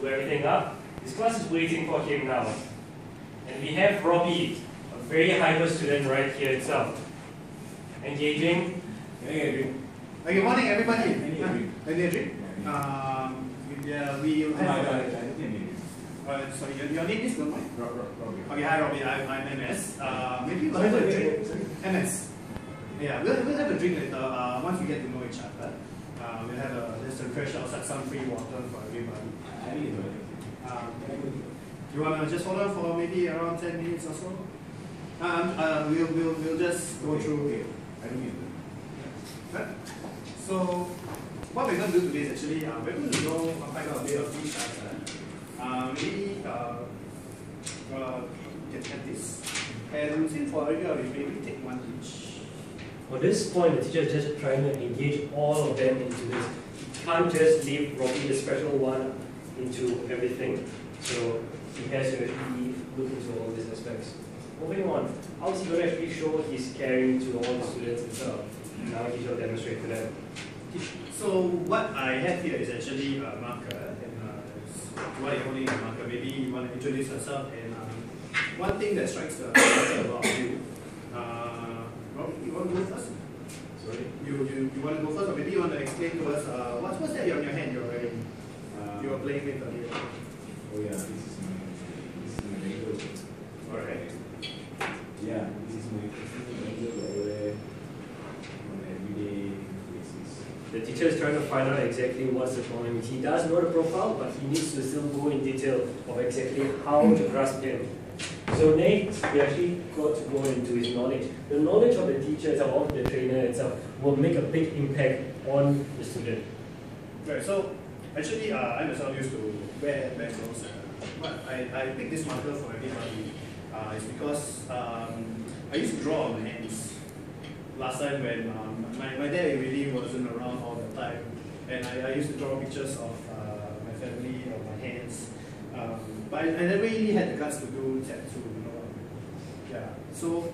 do everything up. His class is waiting for him now. And we have Robbie, a very hyper student right here itself. Engaging. Okay, good morning everybody. I need a drink. I need a drink. Um, yeah, we No, have. don't, I don't need it. Uh, sorry, your, your name is don't? Rob, Rob, Rob. Okay, hi Robbie, I'm, I'm MS. Uh, maybe we'll have a drink. MS. Yeah, we'll, we'll have a drink later uh, once we get to know each other. Uh, we'll have a, just a refresh outside some free water for everybody. Um, you want to just hold on for maybe around 10 minutes or so? Um, uh, we'll, we'll, we'll just go through it. Right. So, what we're going to do today is actually, uh, we're going to go find out a bit of each other. Uh, maybe uh, uh, get, this. And since for we maybe take one. At this point, the teacher is just trying to engage all of them into this. He can't just leave Robbie, the special one, into everything. So he has to actually look into all these aspects. Moving on, how is he going to actually show his caring to all the students himself? Now he shall demonstrate to them. So, what I have here is actually a marker. Why holding a marker? Maybe you want to introduce yourself. And um, one thing that strikes the about you, uh, Rob, you want to go first? Sorry? You, you, you want to go first, or maybe you want to explain to us uh, what's, what's that on your hand you're wearing? Uh, You were playing with earlier. Oh yeah, this is my, this is my mango. Alright. Yeah, this is my, this is my mango that I wear on an everyday basis. The teacher is trying to find out exactly what's the problem. He does know the profile, but he needs to still go in detail of exactly how to grasp him. So next, we actually got to go into his knowledge. The knowledge of the teacher itself, of the trainer itself, will make a big impact on the student. Right, so actually, uh, I myself used to wear bangles. Uh, but I, I picked this marker for everybody. Uh, it's because um, I used to draw on my hands. Last time when um, my, my dad really wasn't around all the time, and I, I used to draw pictures of uh, my family on my hands. Um, but I, I never really had the guts to do tattoo, you know. Yeah, so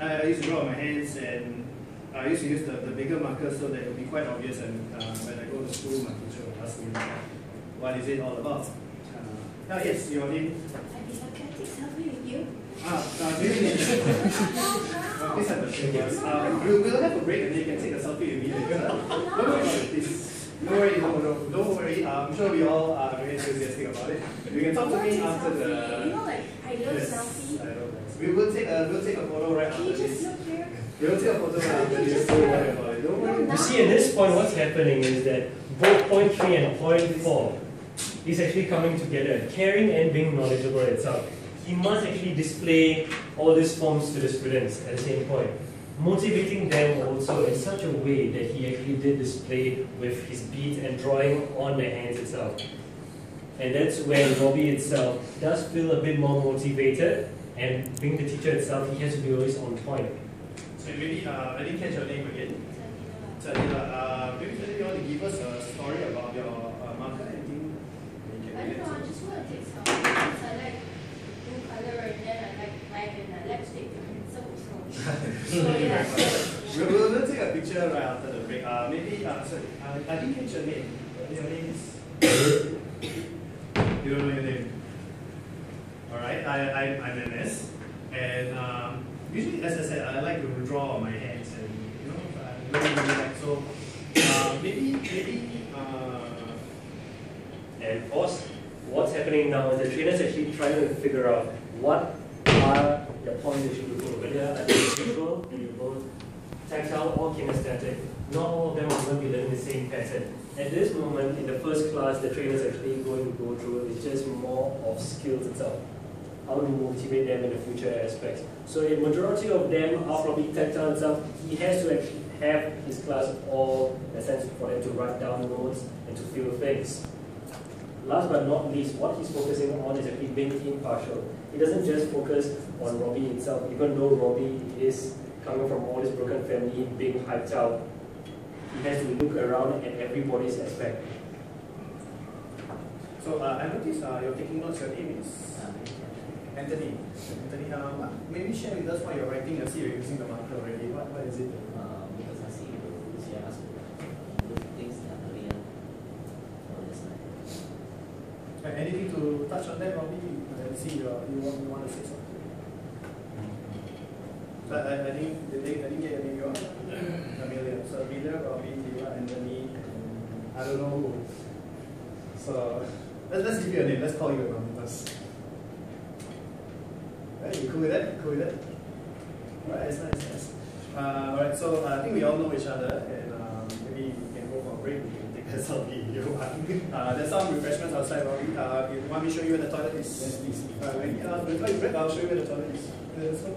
I, I used to draw on my hands and I used to use the, the bigger markers so that it would be quite obvious and uh, when I go to school my teacher would ask me what is it all about. Uh, ah, yes, your name. I guess I can take a selfie with you. Ah, uh, do you need uh, please have a seat. Uh, we'll, we'll have a break and then you can take a selfie with me later. Don't worry about it, please. Don't worry, no, no, don't. Uh, I'm sure we all are very enthusiastic about it. You can talk to me after You the. know, like, I love Yes, selfie. I know. We will take a we'll take a photo right Can after you just this. look here? We'll take a photo right after this. Don't worry about it. Don't worry. You see, at this point, what's happening is that both point three and point four is actually coming together, caring and being knowledgeable itself. He must actually display all these forms to the students at the same point, motivating them also in such a way that he actually did display with his beat and drawing on the hands itself. And that's where Robbie itself does feel a bit more motivated, and being the teacher itself, he has to be always on point. So maybe uh, I didn't catch your name again. Sadila, uh, maybe Sadila, you want to give us a story about your uh, marker? Anything you can I don't know, I just want to take some because I like blue color and then I like black and I like lipstick and so so. So yeah. We'll, we'll, we'll take a picture right after the break. Uh, maybe, uh, sorry, uh, I didn't catch your name. Your name is? you don't know your name? Alright, I, I, I'm MS. And um, usually, as I said, I like to draw on my hands and, you know, I don't really like, so uh, maybe, maybe, uh, And pause. What's happening now is the trainers actually trying to figure out what are the points they should look over. Whether are they visual, tactile, or kinesthetic. Not all of them are going to be learning the same pattern. At this moment, in the first class, the trainers actually going to go through is just more of skills itself. How to motivate them in the future aspects. So a majority of them are probably tactile itself. He has to actually have his class all in a sense for them to write down notes and to feel things. Last but not least, what he's focusing on is actually being impartial. He doesn't just focus on Robbie itself, even though Robbie is coming from all this broken family, being hyped out. He has to look around at everybody's aspect. so uh, I noticed uh, you're taking notes. Your name is Anthony. Anthony, uh, maybe share with us what you're writing. I see you're using the marker already. What, what is it? Uh, because I see the rules here, ask the things that earlier. Oh, that's anything to touch on that, Robbie? I see you, you want, you want to say something. But I, I think, I didn't, I didn't get your name, you are Amelia. So Amelia, Robbie, Tiva, Anthony, and I don't know who. So let's, let's give you a name. Let's call you Anonymous. Right, you cool with that? Cool with that? Alright, it's nice, nice. Uh, alright, so uh, I think we all know each other, and um, maybe we can go for a break. We can take a selfie if you want. Uh, there's some refreshments outside, Robbie. Uh, you want me to show you where the toilet is? Yes, please. Uh, when, uh, before you break, I'll show you where the toilet is. Let's go.